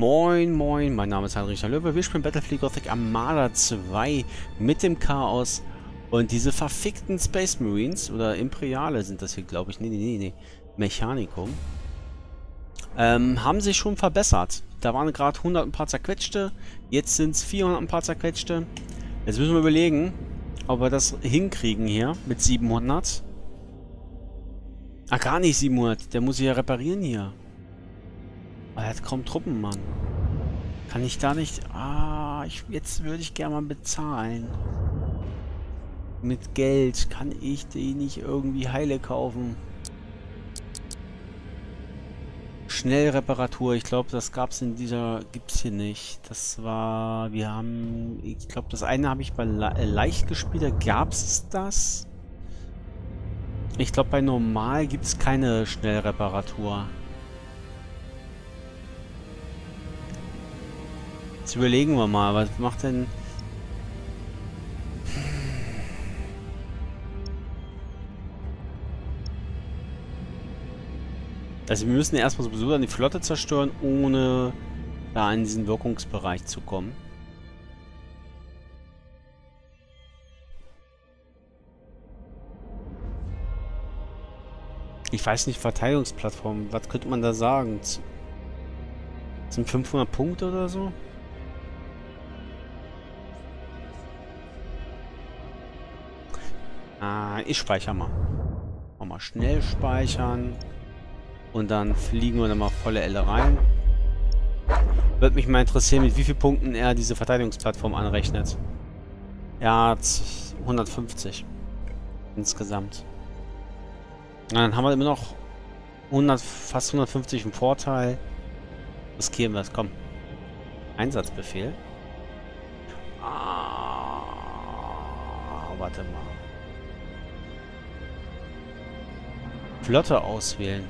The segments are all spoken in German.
Moin, moin, mein Name ist Heinrich Löwe. Wir spielen Battlefield Gothic Armada 2 mit dem Chaos. Und diese verfickten Space Marines, oder Imperiale sind das hier, glaube ich. Nee, nee, nee, nee. Mechanikum. Ähm, haben sich schon verbessert. Da waren gerade 100 ein paar zerquetschte. Jetzt sind es 400 ein paar zerquetschte. Jetzt müssen wir überlegen, ob wir das hinkriegen hier mit 700. Ah, gar nicht 700. Der muss sich ja reparieren hier. Aber er hat kaum Truppen, Mann. Kann ich da nicht... Ah, ich, jetzt würde ich gerne mal bezahlen. Mit Geld kann ich die nicht irgendwie heile kaufen. Schnellreparatur, ich glaube, das gab es in dieser... Gibt es hier nicht. Das war... Wir haben... Ich glaube, das eine habe ich bei Le äh, leicht gespielt. Gab es das. Ich glaube, bei normal gibt es keine Schnellreparatur. Jetzt überlegen wir mal, was macht denn... Also wir müssen erstmal sowieso dann die Flotte zerstören, ohne da in diesen Wirkungsbereich zu kommen. Ich weiß nicht, Verteidigungsplattform, was könnte man da sagen? Sind 500 Punkte oder so? Ich speichere mal. Mal, mal schnell speichern. Und dann fliegen wir dann mal volle Elle rein. Würde mich mal interessieren, mit wie vielen Punkten er diese Verteidigungsplattform anrechnet. Er hat 150 insgesamt. Na, dann haben wir immer noch 100, fast 150 im Vorteil. Riskieren wir es, komm. Einsatzbefehl. Ah, warte mal. Flotte auswählen.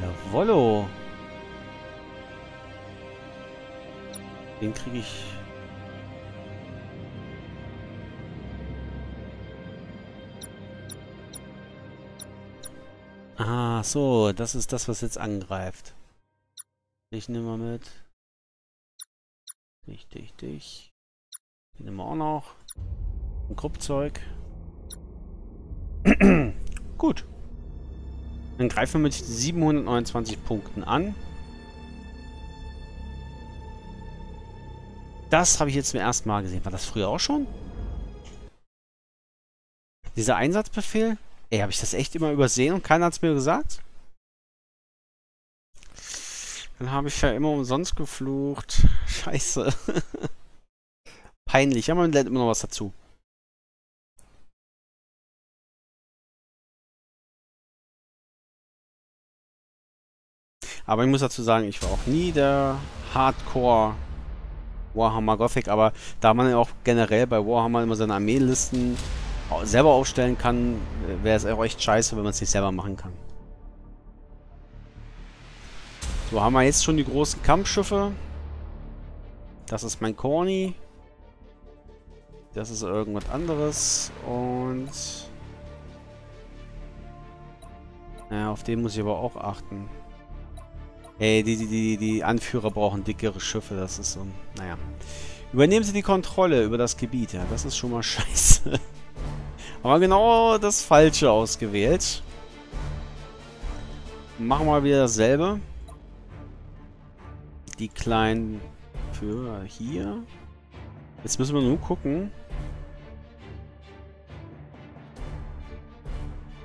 Jawollo. Den kriege ich... Ah, so, das ist das, was jetzt angreift. Ich nehme mal mit. Dich, dich, dich. Den nehmen wir auch noch. Ein Gruppzeug. Gut. Dann greifen wir mit 729 Punkten an. Das habe ich jetzt zum ersten Mal gesehen. War das früher auch schon? Dieser Einsatzbefehl? Ey, habe ich das echt immer übersehen und keiner hat es mir gesagt? Dann habe ich ja immer umsonst geflucht. Scheiße. Peinlich, aber man lernt immer noch was dazu. Aber ich muss dazu sagen, ich war auch nie der Hardcore Warhammer Gothic, aber da man ja auch generell bei Warhammer immer seine Armeelisten selber aufstellen kann, wäre es auch echt scheiße, wenn man es nicht selber machen kann. So, haben wir jetzt schon die großen Kampfschiffe. Das ist mein Corny. Das ist irgendwas anderes. Und... Ja, auf den muss ich aber auch achten. Ey, die, die, die, die Anführer brauchen dickere Schiffe, das ist so, naja. Übernehmen Sie die Kontrolle über das Gebiet, ja, das ist schon mal scheiße. Aber genau das Falsche ausgewählt. Machen wir wieder dasselbe. Die kleinen für hier. Jetzt müssen wir nur gucken.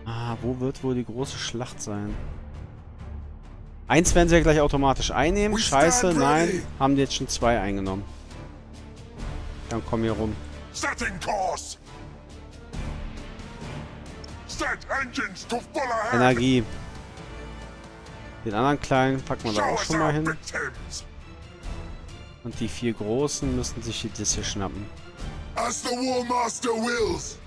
Ah, wo wird wohl die große Schlacht sein? Eins werden sie ja gleich automatisch einnehmen. Scheiße, nein. Haben die jetzt schon zwei eingenommen. Dann komm hier rum. Energie. Den anderen kleinen packen wir da auch schon mal hin. Und die vier großen müssen sich das hier schnappen. As the War Master wills.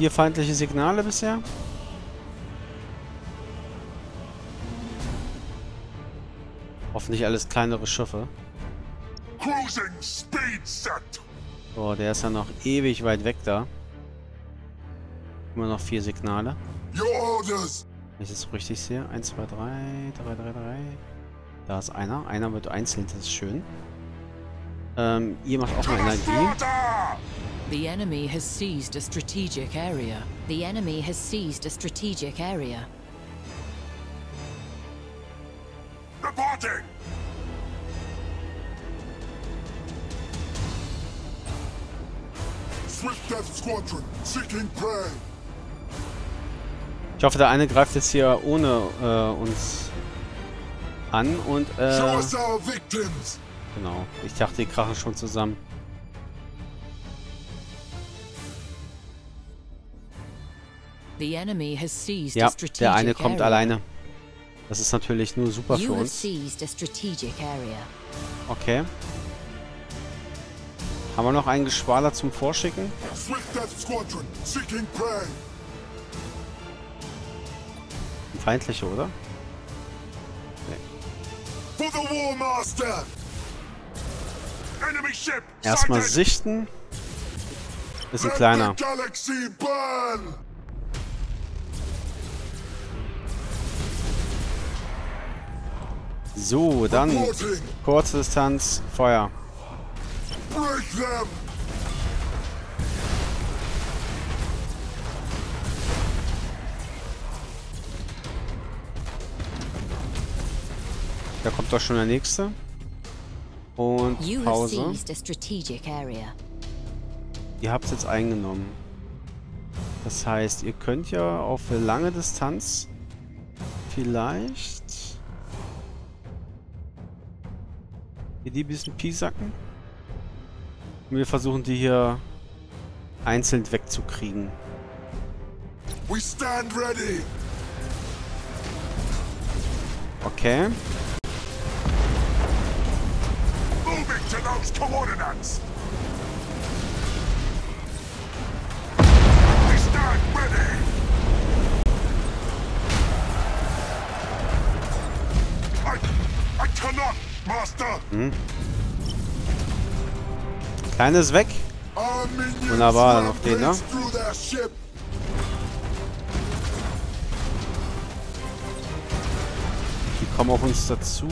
Vier feindliche Signale bisher. Hoffentlich alles kleinere Schiffe. Cruising speed set. So, der ist ja noch ewig weit weg da. Immer noch vier Signale. Wenn ich es richtig sehe. 1, 2, 3, 3, 3, 3. Da ist einer. Einer wird einzeln, das ist schön. Ähm, ihr macht auch mal Energie. Slaughter. The enemy has seized a strategic area. The enemy has seized a strategic area. Reporting. Swift Death Squadron seeking prey. Ich hoffe, der eine greift jetzt hier ohne äh, uns an und äh, us our victims. genau. Ich dachte, die krachen schon zusammen. Ja, der eine kommt area. alleine. Das ist natürlich nur super für uns. seized a strategic area. Okay. Haben wir noch einen Geschwader zum Vorschicken? Feindliche, oder? Ship. Erstmal sichten. Bisschen kleiner. So, dann kurze Distanz, Feuer. Da kommt doch schon der nächste. Und Pause. Ihr habt es jetzt eingenommen. Das heißt, ihr könnt ja auf lange Distanz vielleicht hier die bisschen piesacken. Und wir versuchen die hier einzeln wegzukriegen. We stand ready. Okay. Moving to those coordinates. We stand ready. Master. Kleines weg. Wunderbar, dann auf den, ne? Die kommen auf uns dazu.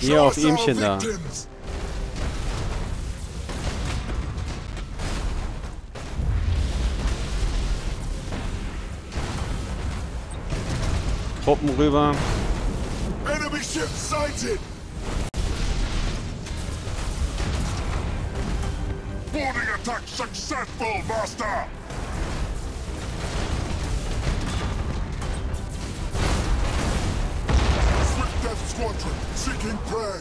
Hier auf ihmchen da. Seeking prey.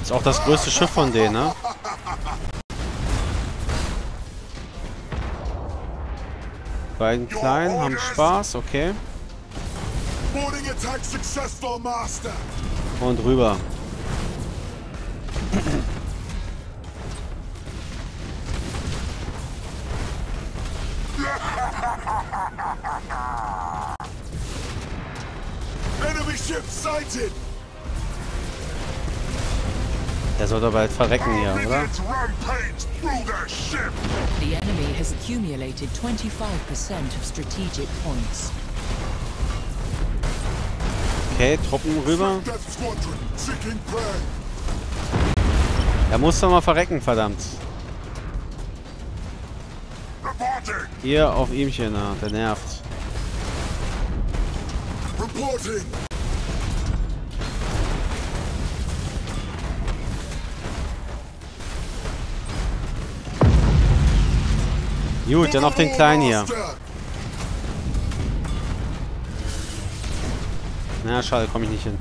Ist auch das größte Schiff von denen, ne? Beiden kleinen haben Spaß, okay. Und rüber. Enemy ship sighted. Der soll doch bald verrecken hier, oder? The enemy has accumulated 25% of strategic points. Okay, Truppen rüber. Er muss doch mal verrecken, verdammt. Reporting. Hier auf ihmchen, na, der nervt. Gut, dann auf den kleinen hier. Na, schade, komme ich nicht hin.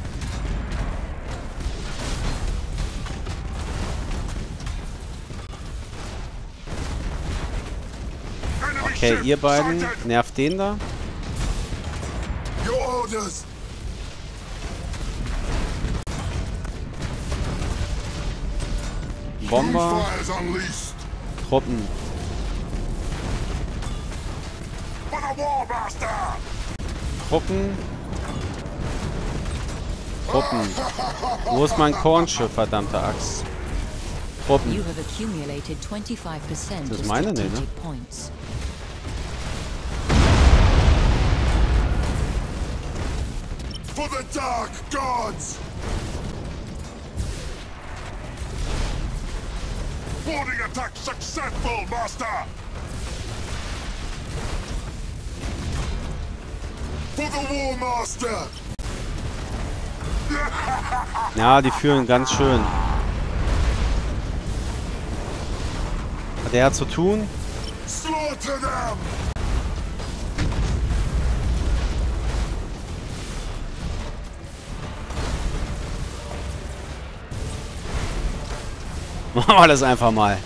Okay, ihr beiden, nervt den da. Bomber. Truppen. Truppen. Truppen. Wo ist mein Kornschiff, verdammte Axt? Truppen. You have accumulated 25% Das of meine, ne, ne? points. For the Dark Gods! Boarding attack successful, Master! Ja, die führen ganz schön. Hat er zu tun? Machen wir das einfach mal.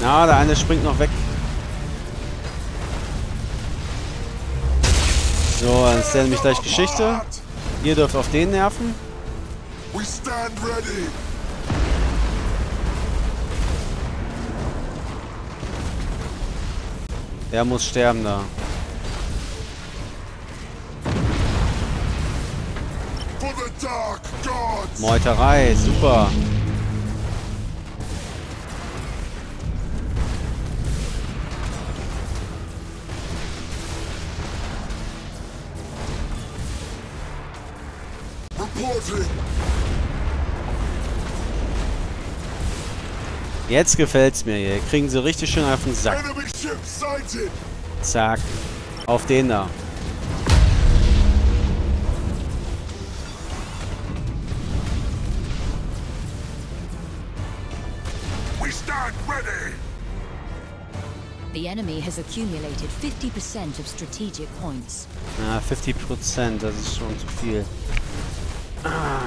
Na, der eine springt noch weg. So, dann der nämlich gleich Geschichte. Ihr dürft auf den nerven. Der muss sterben da. Meuterei, super. Jetzt gefällt's mir hier. Kriegen sie richtig schön auf den Sack. Zack. Auf den da. The enemy has accumulated 50% of strategic points. Ja, 50%, das ist schon zu viel. Ah.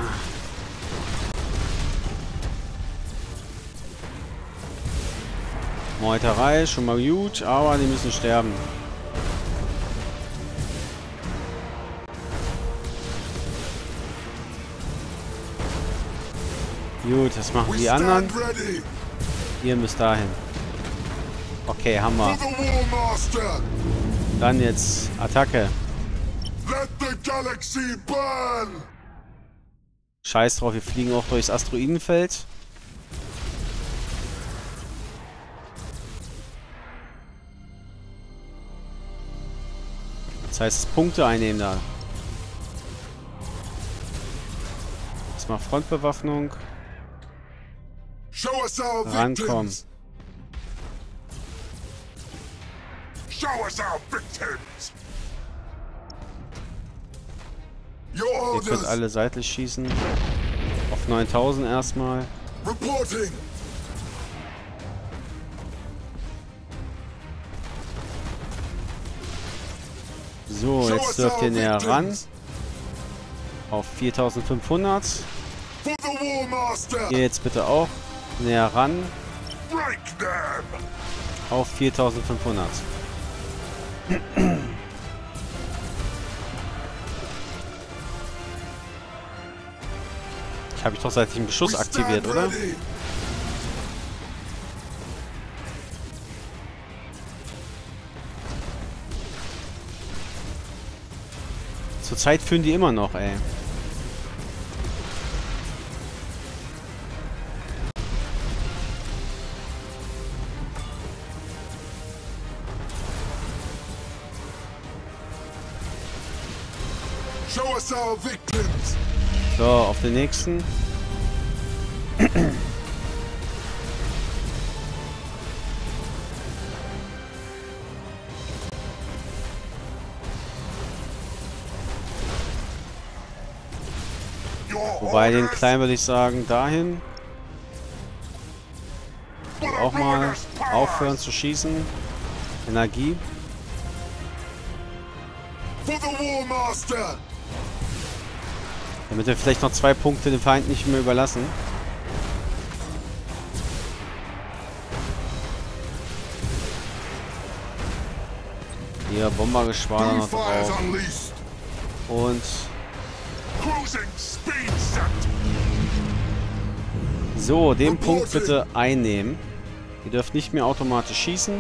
Meuterei, schon mal gut, aber die müssen sterben. Gut, das machen die anderen. Ihr müsst dahin. Okay, haben wir. Dann jetzt Attacke. Scheiß drauf, wir fliegen auch durchs Asteroidenfeld. Das heißt, Punkte einnehmen da. Das macht Frontbewaffnung. Show us our Rankommen. victims! Show us our victims! Ihr könnt alle seitlich schießen. Auf 9000 erstmal. Reporting! So, jetzt dürft ihr näher ran. Auf 4500. For the War Master! Ihr jetzt bitte auch näher ran. Auf 4500. Ich habe ich doch seitlich Beschuss We aktiviert, oder? Zurzeit führen die immer noch, ey. So, auf den nächsten. Wobei den! Kleinen würde ich sagen, dahin. The Auch mal aufhören zu schießen. Energie. Damit wir vielleicht noch zwei Punkte dem Feind nicht mehr überlassen. Hier, Bombergeschwader noch drauf. Und Cruising speed! So, den Punkt bitte einnehmen. Ihr dürft nicht mehr automatisch schießen.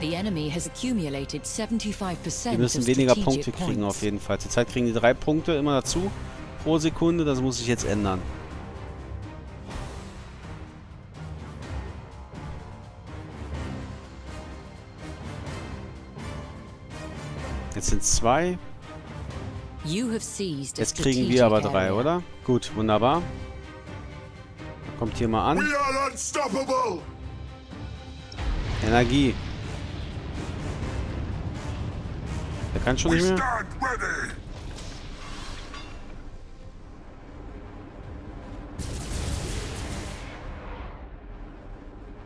The enemy has accumulated 75% Wir müssen weniger Punkte kriegen auf jeden Fall. Zurzeit kriegen die drei Punkte immer dazu pro Sekunde. Das muss sich jetzt ändern. Jetzt sind es zwei. Jetzt kriegen wir aber drei, oder? Gut, wunderbar. Kommt hier mal an. We are unstoppable! Energie. Der kann schon We nicht mehr.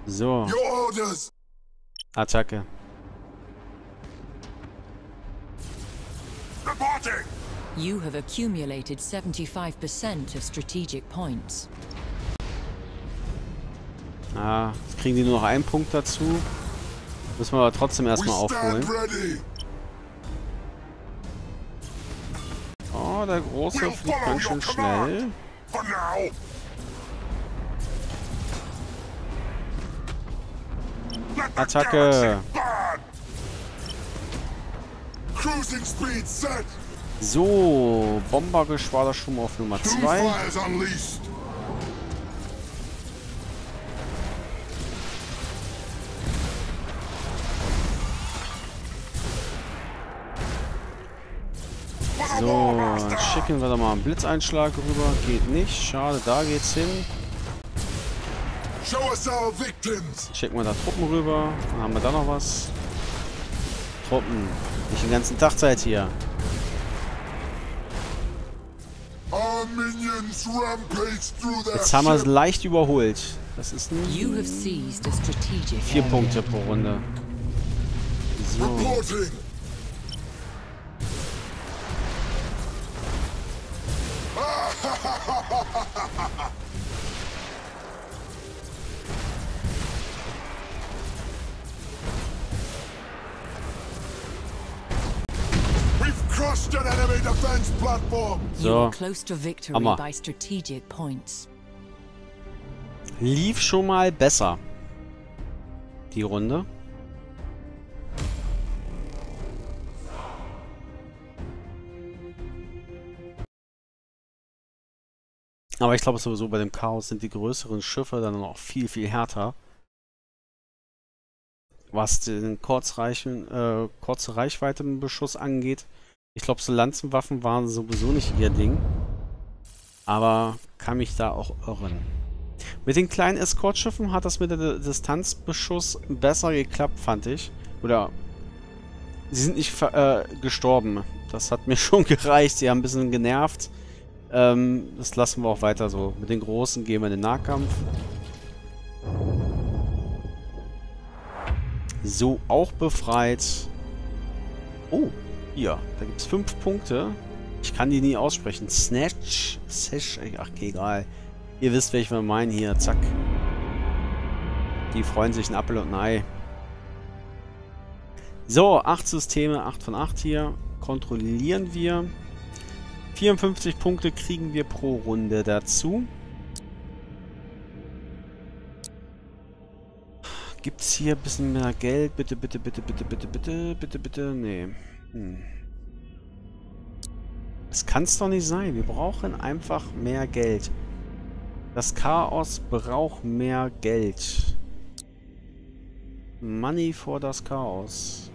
So! Attacke. You have accumulated 75% of strategic points. Ah, jetzt kriegen die nur noch einen Punkt dazu. Müssen wir aber trotzdem erstmal aufholen. Oh, der Große fliegt ganz schön schnell. Attacke. Cruising speed set! So, Bombergeschwaderschwung auf Nummer Two 2. fires unleashed! For the So, schicken wir da mal einen Blitzeinschlag rüber. Geht nicht. Schade, da geht's hin. Schicken wir da Truppen rüber. Dann haben wir da noch was. Truppen. Nicht den ganzen Tag Zeit hier. Jetzt haben wir es leicht überholt. Das ist You ein have seized a strategic vier. Punkte pro Runde. So. So. Hammer. Lief schon mal besser. Die Runde. Aber ich glaube sowieso bei dem Chaos sind die größeren Schiffe dann noch viel, viel härter. Was den kurzreichen, äh, kurze Reichweitenbeschuss angeht. Ich glaube, so Lanzenwaffen waren sowieso nicht ihr Ding. Aber kann mich da auch irren. Mit den kleinen Eskortschiffen hat das mit der Distanzbeschuss besser geklappt, fand ich. Oder sie sind nicht äh, gestorben. Das hat mir schon gereicht. Sie haben ein bisschen genervt. Ähm, das lassen wir auch weiter so. Mit den großen gehen wir in den Nahkampf. So, auch befreit. Oh, hier. Da gibt es fünf Punkte. Ich kann die nie aussprechen. Snatch. Sash. Ach, egal. Ihr wisst, welche wir meinen hier. Zack. Die freuen sich ein Apfel und ein Ei. So, 8 Systeme, 8 von 8 hier. Kontrollieren wir. 54 Punkte kriegen wir pro Runde dazu. Gibt es hier ein bisschen mehr Geld? Bitte, bitte, bitte, bitte, bitte, bitte, bitte, bitte. Nee. Hm. Das kann es doch nicht sein. Wir brauchen einfach mehr Geld. Das Chaos braucht mehr Geld. Money for das Chaos.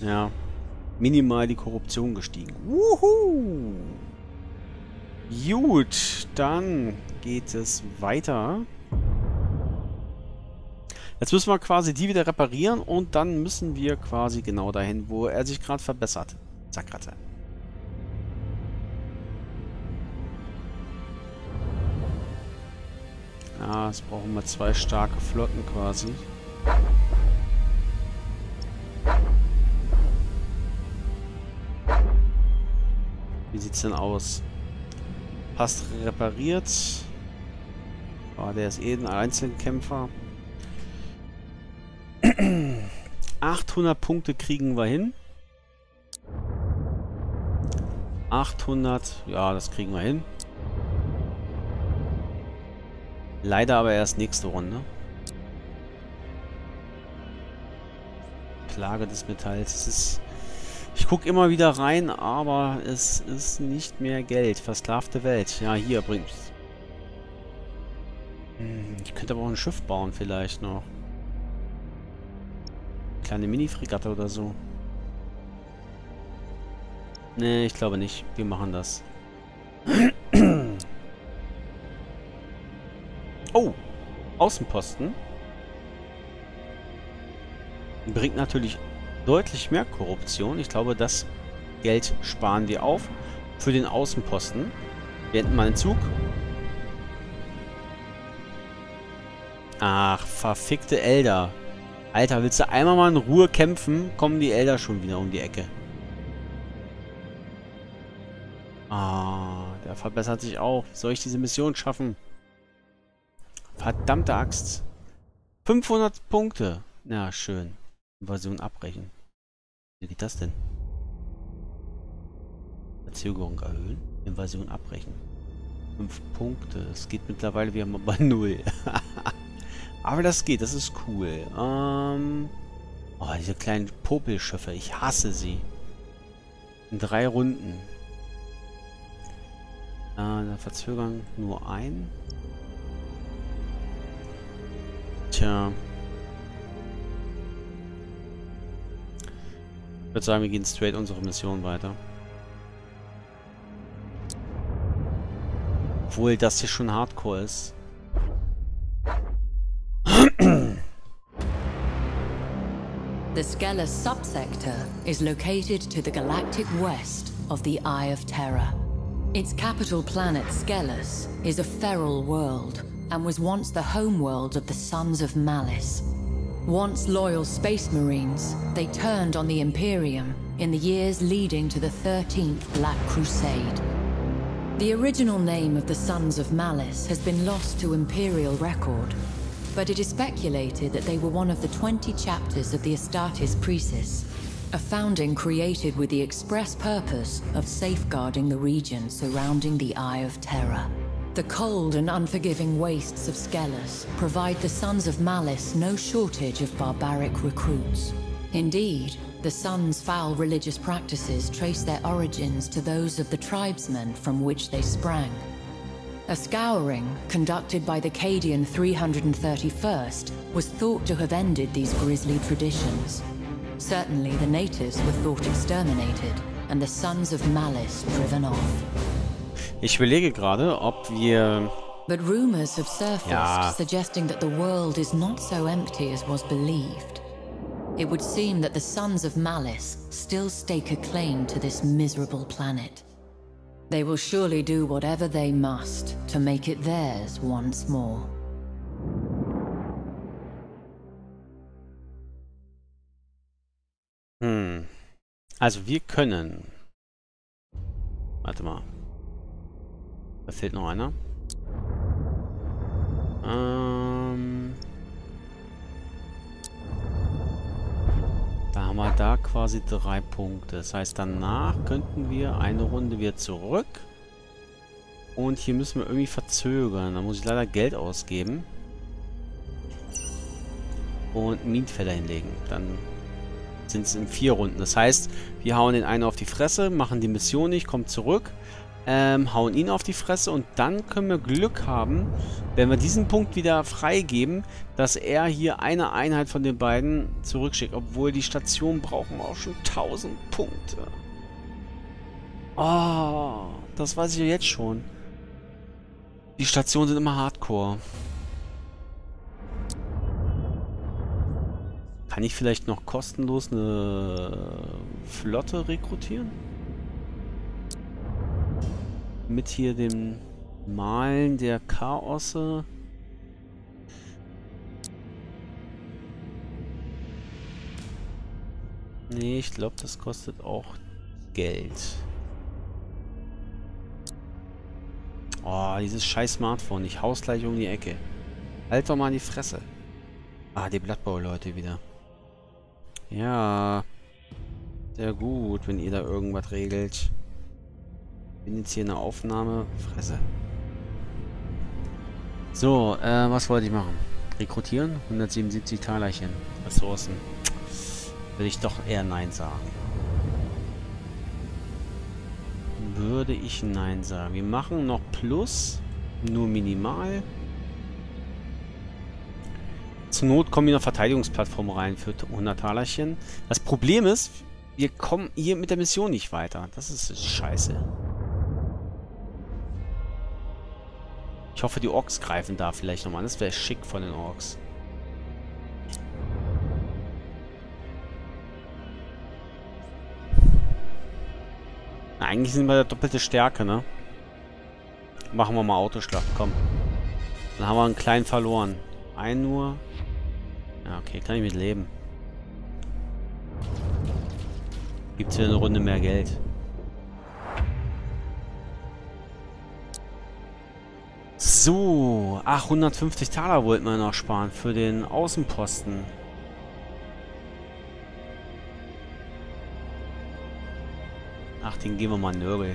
Ja. Minimal die Korruption gestiegen. Wuhu! Gut, dann geht es weiter. Jetzt müssen wir quasi die wieder reparieren und dann müssen wir quasi genau dahin, wo er sich gerade verbessert. Zack, Ratte. Ja, jetzt brauchen wir zwei starke Flotten quasi. Wie sieht's denn aus? Passt repariert. Oh, der ist eh ein Einzelkämpfer. 800 Punkte kriegen wir hin. 800, ja, das kriegen wir hin. Leider aber erst nächste Runde. Plage des Metalls. Es ist, ich gucke immer wieder rein, aber es ist nicht mehr Geld. Versklavte Welt. Ja, hier bringt hm, Ich könnte aber auch ein Schiff bauen vielleicht noch. Kleine Mini-Fregatte oder so. Nee, ich glaube nicht. Wir machen das. Oh, Außenposten. Bringt natürlich deutlich mehr Korruption. Ich glaube, das Geld sparen wir auf für den Außenposten. Wir hätten mal einen Zug. Ach, verfickte Elder. Alter, willst du einmal mal in Ruhe kämpfen, kommen die Elder schon wieder um die Ecke. Ah, der verbessert sich auch. Wie soll ich diese Mission schaffen? Verdammte Axt. 500 Punkte. Na, schön. Invasion abbrechen. Wie geht das denn? Verzögerung erhöhen. Invasion abbrechen. 5 Punkte. Es geht mittlerweile, wir haben aber 0. aber das geht, das ist cool. Ähm oh, diese kleinen Popelschiffe. Ich hasse sie. In drei Runden. Äh, der Verzögerung nur ein. Tja. Ich würde sagen, wir gehen straight unsere Mission weiter. Obwohl das hier schon Hardcore ist. The Skelos subsector is located to the galactic west of the Eye of Terror. Its capital planet, Skelos, is a feral world and was once the homeworld of the Sons of Malice. Once loyal space marines, they turned on the Imperium in the years leading to the 13th Black Crusade. The original name of the Sons of Malice has been lost to Imperial record, but it is speculated that they were one of the 20 chapters of the Astartes Precis, a founding created with the express purpose of safeguarding the region surrounding the Eye of Terror. The cold and unforgiving wastes of Skelos provide the Sons of Malice no shortage of barbaric recruits. Indeed, the Sons' foul religious practices trace their origins to those of the tribesmen from which they sprang. A scouring, conducted by the Cadian 331st, was thought to have ended these grisly traditions. Certainly the natives were thought exterminated, and the Sons of Malice driven off. Ich überlege gerade, ob wir... But rumors have surfaced Ja. suggesting that the world is not so empty as was believed. It would seem that the Sons of Malice still stake a claim to this miserable planet. They will surely do whatever they must to make it theirs once more. Hm. Also wir können... Warte mal. Da fehlt noch einer. Ähm... haben da quasi drei Punkte. Das heißt, danach könnten wir eine Runde wieder zurück. Und hier müssen wir irgendwie verzögern. Da muss ich leider Geld ausgeben. Und Mietfelder hinlegen. Dann sind es in vier Runden. Das heißt, wir hauen den einen auf die Fresse, machen die Mission nicht, kommen zurück, ähm, hauen ihn auf die Fresse und dann können wir Glück haben, wenn wir diesen Punkt wieder freigeben, dass er hier eine Einheit von den beiden zurückschickt. Obwohl die Station brauchen auch schon 1000 Punkte. Oh, das weiß ich ja jetzt schon. Die Stationen sind immer Hardcore. Kann ich vielleicht noch kostenlos eine Flotte rekrutieren? Mit hier dem Malen der Chaosse. Nee, ich glaube, das kostet auch Geld. Oh, dieses scheiß Smartphone. Ich hau's gleich um die Ecke. Halt doch mal in die Fresse. Ah, die Blood Bowl Leute wieder. Ja. Sehr gut, wenn ihr da irgendwas regelt. Bin jetzt hier eine Aufnahme. Fresse. So, äh, was wollte ich machen? Rekrutieren? 177 Talerchen. Ressourcen. Würde ich doch eher Nein sagen. Würde ich Nein sagen. Wir machen noch Plus. Nur minimal. Zur Not kommen wir in eine Verteidigungsplattform rein für 100 Talerchen. Das Problem ist, wir kommen hier mit der Mission nicht weiter. Das ist scheiße. Ich hoffe, die Orks greifen da vielleicht nochmal. Das wäre schick von den Orks. Na, eigentlich sind wir der doppelte Stärke, ne? Machen wir mal Autoschlacht, komm. Dann haben wir einen kleinen verloren. Ein nur. Ja, okay, kann ich mit leben. Gibt's wieder eine Runde mehr Geld. So, ach, 150 Taler wollten wir noch sparen für den Außenposten. Ach, den geben wir mal Nörgel.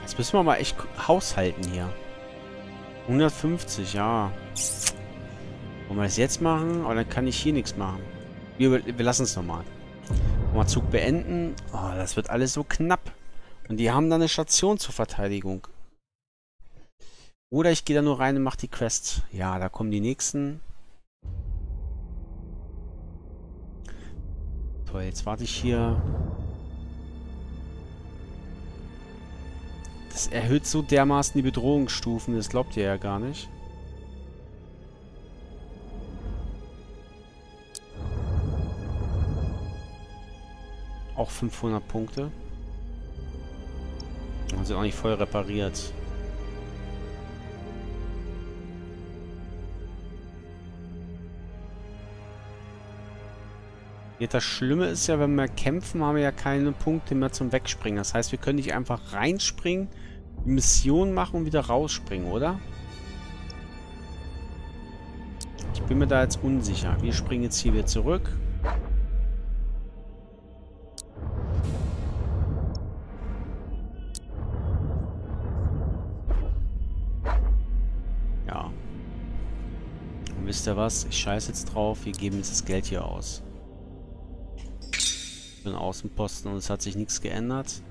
Jetzt müssen wir mal echt haushalten hier. 150, ja. Wollen wir das jetzt machen? Dann kann ich hier nichts machen. Wir, wir lassen es nochmal. Mal Zug beenden. Oh, das wird alles so knapp. Und die haben da eine Station zur Verteidigung. Oder ich gehe da nur rein und mache die Quest. Ja, da kommen die nächsten. Toll, jetzt warte ich hier. Das erhöht so dermaßen die Bedrohungsstufen, das glaubt ihr ja gar nicht. Auch 500 Punkte. Sind auch nicht voll repariert. Jetzt das Schlimme ist ja, wenn wir kämpfen, haben wir ja keine Punkte mehr zum Wegspringen. Das heißt, wir können nicht einfach reinspringen, die Mission machen und wieder rausspringen, oder? Ich bin mir da jetzt unsicher. Wir springen jetzt hier wieder zurück. Ihr was? Ich scheiße jetzt drauf. Wir geben jetzt das Geld hier aus für den Außenposten und es hat sich nichts geändert.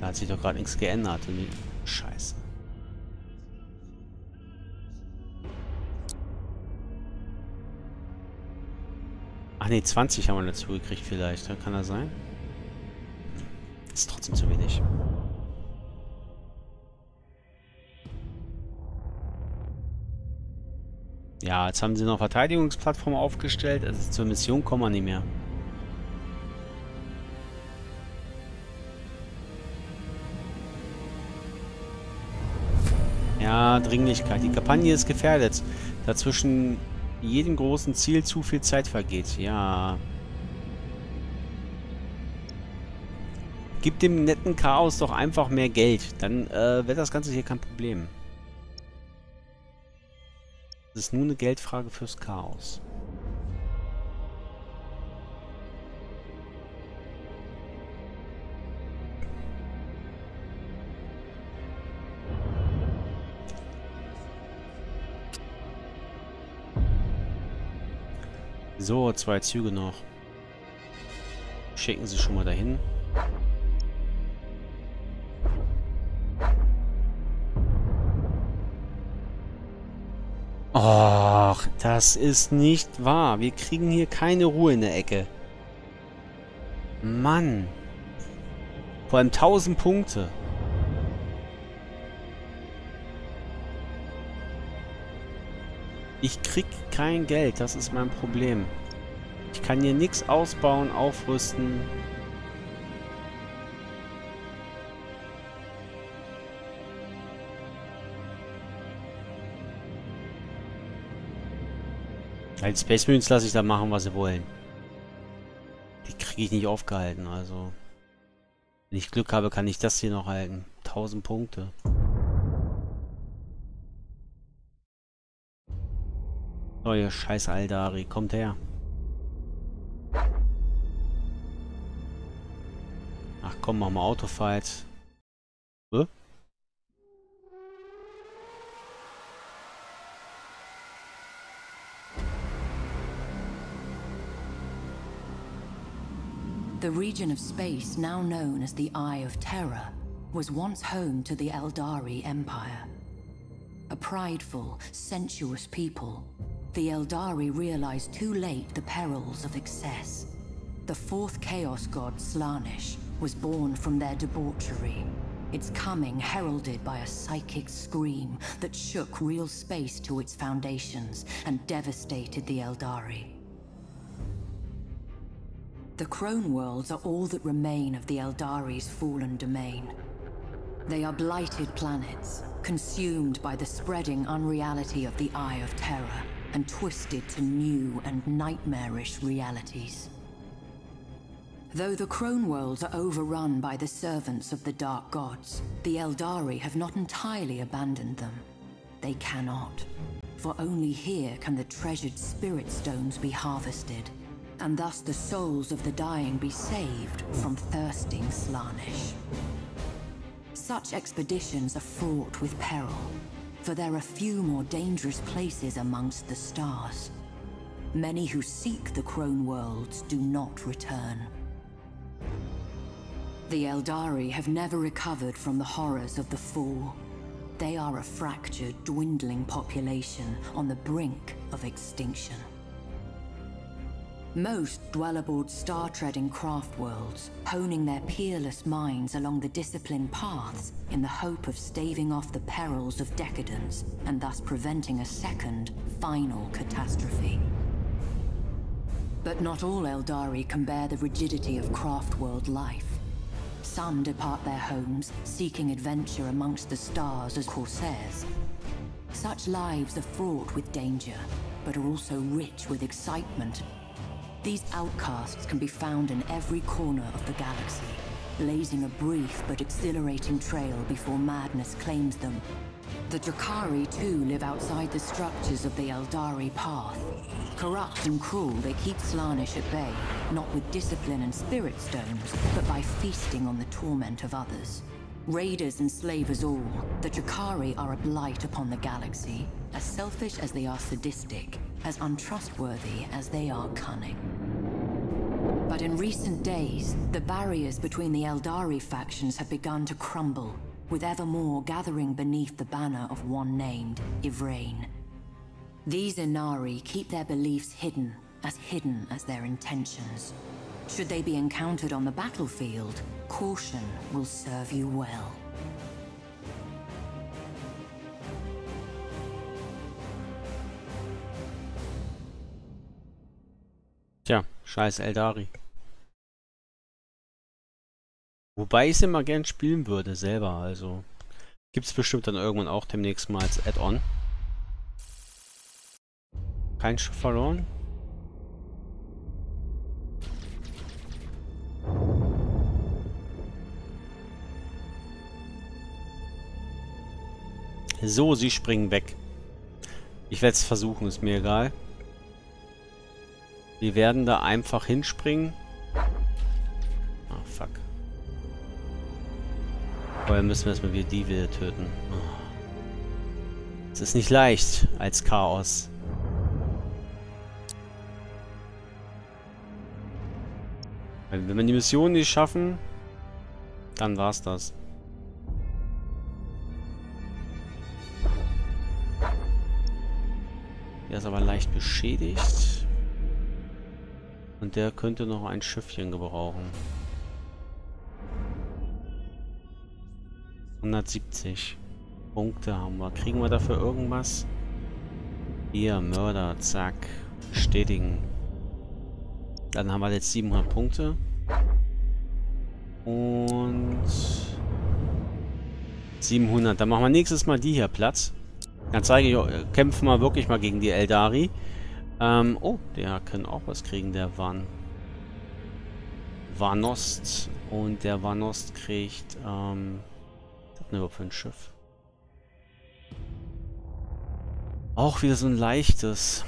Da hat sich doch gerade nichts geändert. Scheiße. Ach ne, 20 haben wir dazu gekriegt vielleicht. Kann das sein? Ist trotzdem zu wenig. Ja, jetzt haben sie noch Verteidigungsplattform aufgestellt. Also zur Mission kommen wir nicht mehr. Ja, Dringlichkeit. Die Kampagne ist gefährdet. Dazwischen jedem großen Ziel zu viel Zeit vergeht. Ja. Gib dem netten Chaos doch einfach mehr Geld. Dann äh, wäre das Ganze hier kein Problem. Das ist nur eine Geldfrage fürs Chaos. So, zwei Züge noch. Schicken sie schon mal dahin. Ach, das ist nicht wahr. Wir kriegen hier keine Ruhe in der Ecke. Mann. Vor allem 1000 Punkte. Ich krieg kein Geld, das ist mein Problem. Ich kann hier nichts ausbauen, aufrüsten. Als Space Marines lasse ich da machen, was sie wollen. Die kriege ich nicht aufgehalten, also... Wenn ich Glück habe, kann ich das hier noch halten. 1000 Punkte. Oh, ihr scheiß Aldari, kommt her. Ach komm, machen wir Autofight. Hä? The region of space now known as the Eye of Terror was once home to the Eldari Empire. A prideful, sensuous people, the Eldari realized too late the perils of excess. The fourth Chaos God, Slaanesh, was born from their debauchery. Its coming heralded by a psychic scream that shook real space to its foundations and devastated the Eldari. The Crone Worlds are all that remain of the Eldari's fallen domain. They are blighted planets, consumed by the spreading unreality of the Eye of Terror, and twisted to new and nightmarish realities. Though the Crone Worlds are overrun by the servants of the Dark Gods, the Eldari have not entirely abandoned them. They cannot. For only here can the treasured Spirit Stones be harvested, and thus the souls of the dying be saved from thirsting Slanish. Such expeditions are fraught with peril, for there are few more dangerous places amongst the stars. Many who seek the Crone Worlds do not return. The Eldari have never recovered from the horrors of the Fall. They are a fractured, dwindling population on the brink of extinction. Most dwell aboard star-treading craft worlds, honing their peerless minds along the disciplined paths in the hope of staving off the perils of decadence and thus preventing a second, final catastrophe. But not all Eldari can bear the rigidity of craft world life. Some depart their homes, seeking adventure amongst the stars as corsairs. Such lives are fraught with danger, but are also rich with excitement these outcasts can be found in every corner of the galaxy, blazing a brief but exhilarating trail before madness claims them. The Drakari too live outside the structures of the Eldari path. Corrupt and cruel, they keep Slaanesh at bay, not with discipline and spirit stones, but by feasting on the torment of others. Raiders and slavers all, the Drakari are a blight upon the galaxy, as selfish as they are sadistic, as untrustworthy as they are cunning. But in recent days, the barriers between the Eldari factions have begun to crumble, with ever more gathering beneath the banner of one named Ivrain. These Inari keep their beliefs hidden, as hidden as their intentions. Should they be encountered on the battlefield, caution will serve you well. Tja, scheiß Eldari. Wobei ich es immer gern spielen würde, selber, also. Gibt es bestimmt dann irgendwann auch demnächst mal als Add-on. Kein Schiff verloren. So, sie springen weg. Ich werde es versuchen, ist mir egal. Wir werden da einfach hinspringen. Ah, oh, fuck. Vorher müssen wir erstmal wieder die wieder töten. Es oh. ist nicht leicht als Chaos. Wenn wir die Mission nicht schaffen, dann war's das. Der ist aber leicht beschädigt. Und der könnte noch ein Schiffchen gebrauchen. 170 Punkte haben wir. Kriegen wir dafür irgendwas? Hier, Mörder, zack. Bestätigen. Dann haben wir jetzt 700 Punkte. Und 700. Dann machen wir nächstes Mal die hier Platz. Dann zeige ich, kämpfen wir wirklich mal gegen die Eldari. Ähm, oh, der kann auch was kriegen, der Van. Vanost. Und der Vanost kriegt, ähm, was hat denn überhaupt für ein Schiff? Auch wieder so ein leichtes.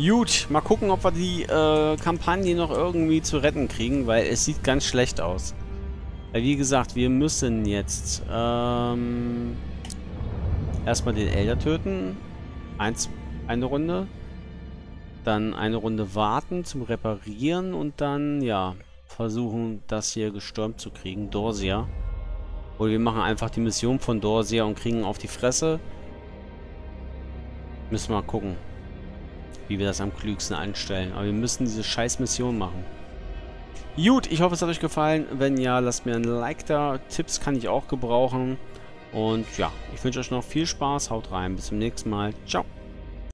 Gut, mal gucken, ob wir die äh, Kampagne noch irgendwie zu retten kriegen, weil es sieht ganz schlecht aus. Weil wie gesagt, wir müssen jetzt ähm, erstmal den Elder töten. Eins, eine Runde. Dann eine Runde warten zum Reparieren und dann, ja, versuchen, das hier gestürmt zu kriegen. Dorsia. Oder wir machen einfach die Mission von Dorsia und kriegen auf die Fresse. Müssen wir mal gucken, wie wir das am klügsten anstellen. Aber wir müssen diese scheiß Mission machen. Gut, ich hoffe, es hat euch gefallen. Wenn ja, lasst mir ein Like da. Tipps kann ich auch gebrauchen. Und ja, ich wünsche euch noch viel Spaß. Haut rein. Bis zum nächsten Mal. Ciao.